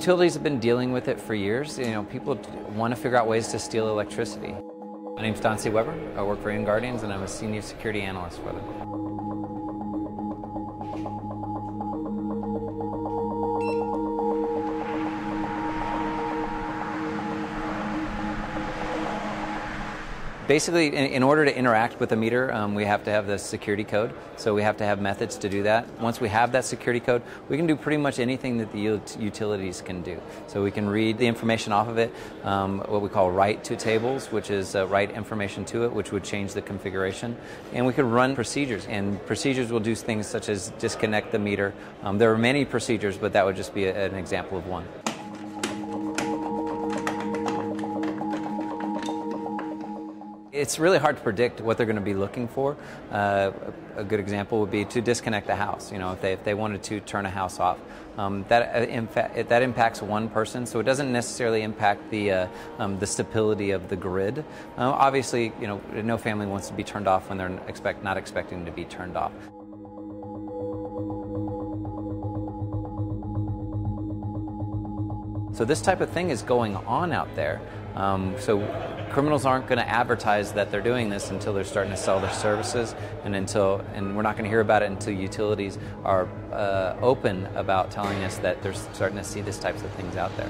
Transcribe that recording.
Utilities have been dealing with it for years. You know, people want to figure out ways to steal electricity. My name's Don C. Weber. I work for InGuardians, and I'm a senior security analyst for them. Basically, in, in, order to interact with a meter, um, we have to have the security code. So we have to have methods to do that. Once we have that security code, we can do pretty much anything that the utilities can do. So we can read the information off of it, um, what we call write to tables, which is uh, write information to it, which would change the configuration. And we could run procedures, and procedures will do things such as disconnect the meter. Um, there are many procedures, but that would just be a, an example of one. It's really hard to predict what they're going to be looking for. Uh, a good example would be to disconnect the house. You know, if they, if they wanted to turn a house off, um, that uh, in that impacts one person, so it doesn't necessarily impact the uh, um, the stability of the grid. Uh, obviously, you know, no family wants to be turned off when they're expect not expecting to be turned off. So this type of thing is going on out there. Um, so criminals aren't going to advertise that they're doing this until they're starting to sell their services, and until and we're not going to hear about it until utilities are uh, open about telling us that they're starting to see these types of things out there.